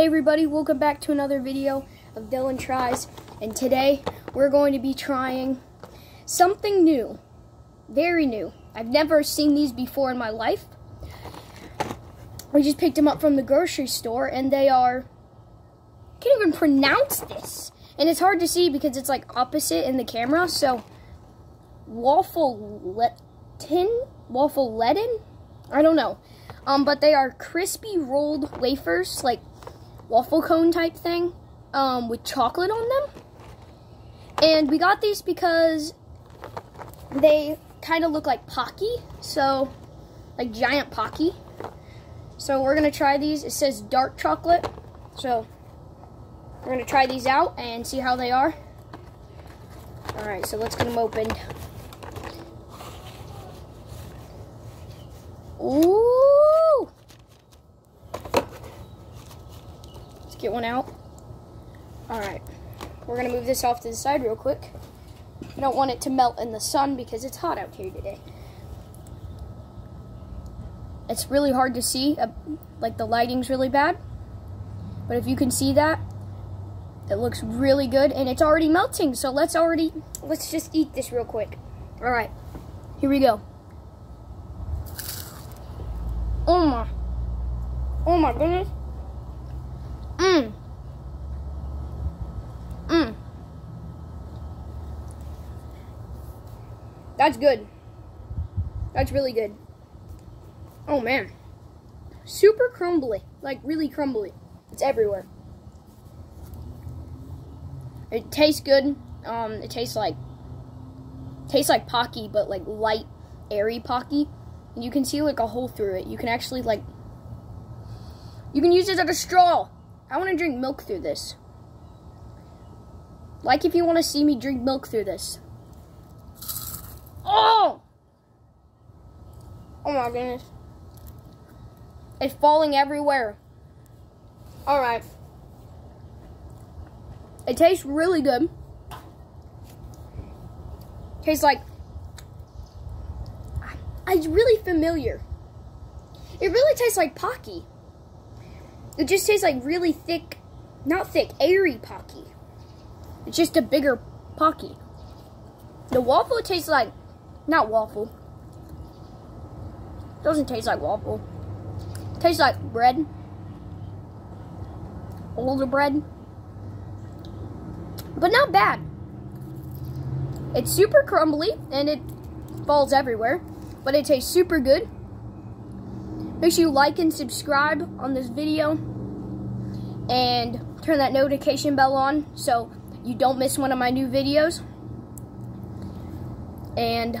Hey everybody, welcome back to another video of Dylan Tries. And today we're going to be trying something new. Very new. I've never seen these before in my life. We just picked them up from the grocery store and they are I can't even pronounce this. And it's hard to see because it's like opposite in the camera. So waffle letin? Waffle letin? I don't know. Um, but they are crispy rolled wafers, like waffle cone type thing, um, with chocolate on them. And we got these because they kind of look like Pocky, so like giant Pocky. So we're gonna try these. It says dark chocolate, so we're gonna try these out and see how they are. All right, so let's get them opened. Ooh! Let's get one out. Alright. We're going to move this off to the side real quick. I don't want it to melt in the sun because it's hot out here today. It's really hard to see. Uh, like, the lighting's really bad. But if you can see that, it looks really good. And it's already melting. So let's already, let's just eat this real quick. Alright. Here we go. Oh my. Oh my goodness. That's good. That's really good. Oh man. Super crumbly. Like really crumbly. It's everywhere. It tastes good. Um, it tastes like tastes like Pocky, but like light, airy Pocky. And you can see like a hole through it. You can actually like, you can use it as a straw. I want to drink milk through this. Like if you want to see me drink milk through this. Oh! Oh my goodness. It's falling everywhere. Alright. It tastes really good. Tastes like it's really familiar. It really tastes like Pocky. It just tastes like really thick, not thick, airy Pocky. It's just a bigger Pocky. The waffle tastes like, not waffle. Doesn't taste like waffle. Tastes like bread. Older bread. But not bad. It's super crumbly and it falls everywhere but it tastes super good. Make sure you like and subscribe on this video and turn that notification bell on so you don't miss one of my new videos. And